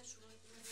Sen şunu ekmeğe